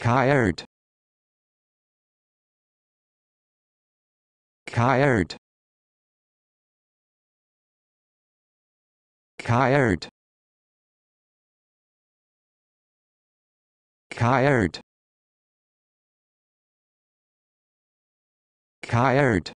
Tired. Tired. Tired. Tired. Tired.